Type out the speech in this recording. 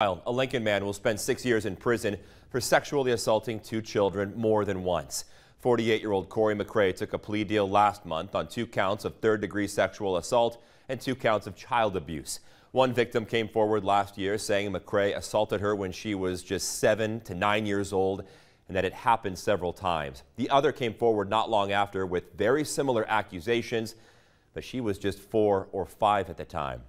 A Lincoln man will spend six years in prison for sexually assaulting two children more than once. 48-year-old Corey McRae took a plea deal last month on two counts of third-degree sexual assault and two counts of child abuse. One victim came forward last year saying McRae assaulted her when she was just seven to nine years old and that it happened several times. The other came forward not long after with very similar accusations, but she was just four or five at the time.